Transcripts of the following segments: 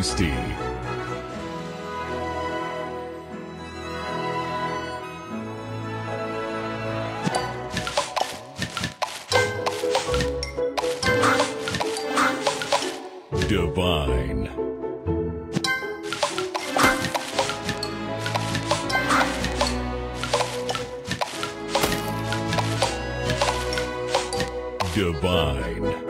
Tasty. Divine. Divine.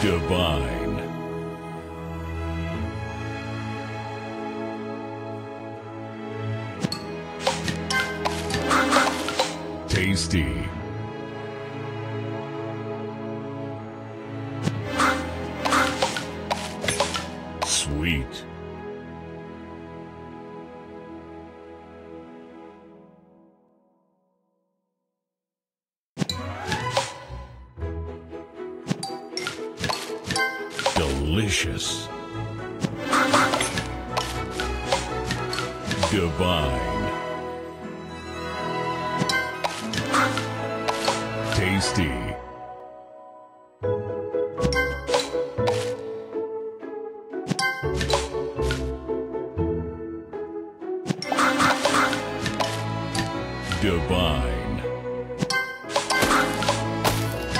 Divine. Tasty. Sweet. Delicious. Divine. Tasty. Divine.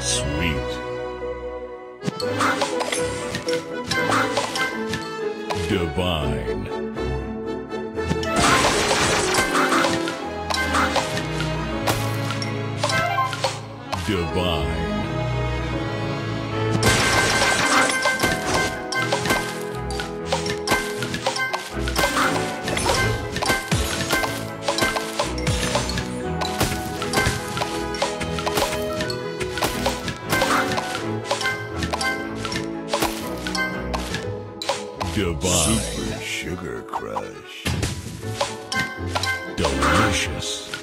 Sweet. Divine. Divine. Divine. Super Sugar Crush. Delicious.